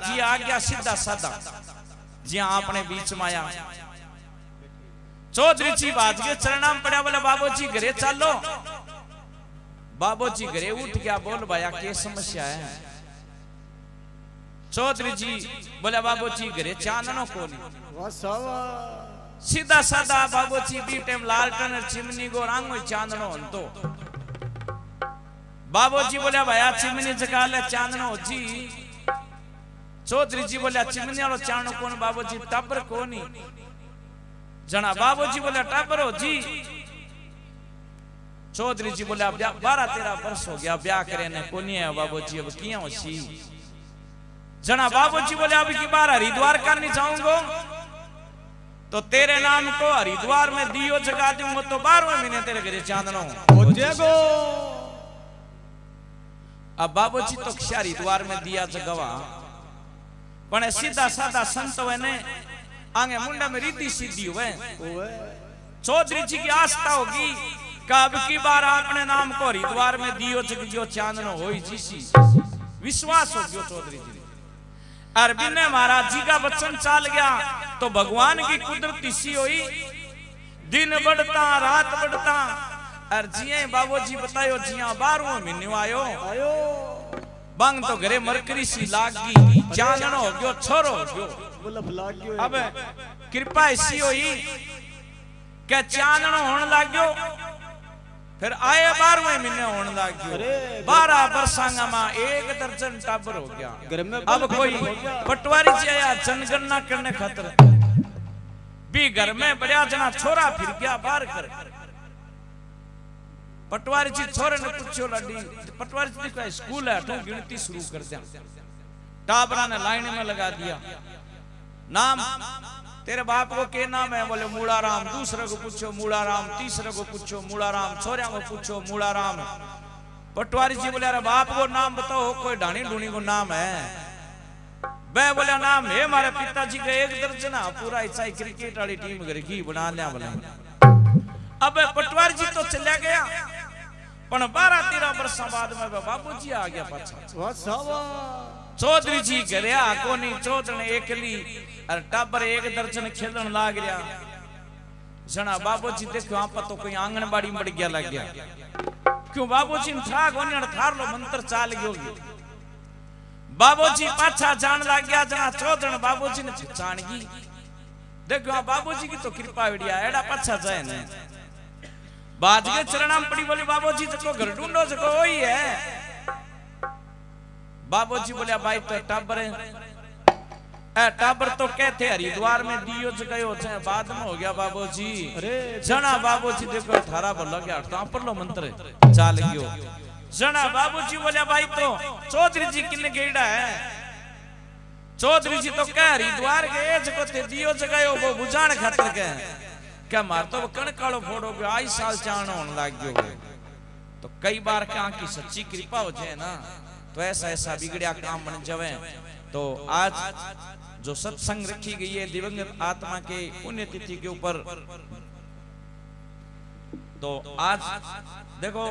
जी आ गया सीधा साधा। जी हाँ, आपने बीच माया चौधरी जी बाज के चरणा पड़ा, बोले बाबू जी घरे चलो। बाबू जी घरे उठ गया, बोल, भाया के समस्या है? चौधरी जी बोले बाबू जी घरे चांदनो को सीधा साधा बाबू जी बी टाइम लाल टनर चिमनी गो रंग चांदनो तो। बाबू जी बोले, भाया, चिमनी जगा ले चांदनो जी। चौधरी जी बोले चिमनी वालो चांदनो कौन बाबूजी टबर कोनी जना बाबूजी बोले टबर हो जी। चौधरी जी बोले बारह तेरह वर्ष हो गया ब्याह करे ने कोनी है बाबू जी अब किया सी जना बाबू जी बोले अब की बार हरिद्वार करनी जाऊँगा। तो तेरे नाम को हरिद्वार में दियो जगा दूँगा तो बारहवें महीने तेरे घरे चांदनो। अब बाबू जी तो हरिद्वार में दिया जगवा। पण सीधा साधा संत ने आगे मुंडा में रीति सीधी हुए चौधरी जी की आस्था होगी कब की बार अपने नाम को हरिद्वार में दियो जगजियो चांदनो हो जीसी विश्वास हो गयो चौधरी जी अरबी ने महाराज जी का वचन चाल गया तो भगवान की कुदरत सी हुई दिन बढ़ता रात बढ़ता और जिये बाबू जी बतायो जिया बारहवें महीने आयो बंग तो घरे मरकरी सी लाग गई चांदनो हो गयो छोरो हो गयो अब कृपा ऐसी हुई क्या चांदनो होने लग गयो फिर आए बारहवें महीने होने लग गयो बारह वर्षांगा में एक दर्जन टाबर हो गया। अब कोई पटवारी जी आया जनगणना करने खातर। भी घर में बड़ा जना छोरा फिर गया बाहर कर पटवारी जी छोरे ने पूछो लड़ी, पटवारी जी का स्कूल है तो गिनती शुरू कर दिया। टाबरा ने लाइन में लगा दिया। नाम, तेरे बाप को के नाम है? बोले मूड़ा राम दूसरे को पूछो मूड़ा राम तीसरे को पूछो मूड़ा राम छोरिया को पूछो मूड़ा राम पटवारी जी बोले, अरे बाप को नाम बताओ, कोई ढाणी ढूणी को नाम है? वह बोले, नाम है हमारे पिताजी का, एक दर्जन पूरा ऐसा क्रिकेट वाली टीम घर की बना लिया बोले। अब पटवारी जी तो चला गया। पण बारह तेरह वर्ष बाद में जी आ गया पाछा। चौधरी जी घरे आ कोनी देखो आप तो कोई आंगनबाड़ी में गया लग गया। क्यों बाबूजी ने था कोनी मंत्र चाल गयो बाबूजी पाछा जान लग गया जना चौधरी बाबूजी ने जान गई। देखो बाबूजी की तो बाज के चरणाम पड़ी बोली बाबूजी जको घर ढूंढो जको वही है। बाबूजी बोले भाई तो टाबर है। टाबर तो कहते हरिद्वार में दियो जगयो छे बाद में हो गया बाबूजी। जना बाबूजी देखो थारा बोल गया तो पर लो मंत्र चाल गयो। जना बाबूजी बोले भाई तो चौधरी जी किन गेड़ा है? चौधरी जी तो कह हरिद्वार गए जको ते दियो जगयो वो बुझाण खातर के कण कालो फोड़ो गयो, आई साल चाण होने लग गयो तो कई बार क्या की सच्ची कृपा हो जाए ना तो ऐसा ऐसा बिगड़िया काम बन जावे। तो आज जो सत्संग रखी गई है दिवंगत आत्मा के पुण्य तिथि के ऊपर तो आज देखो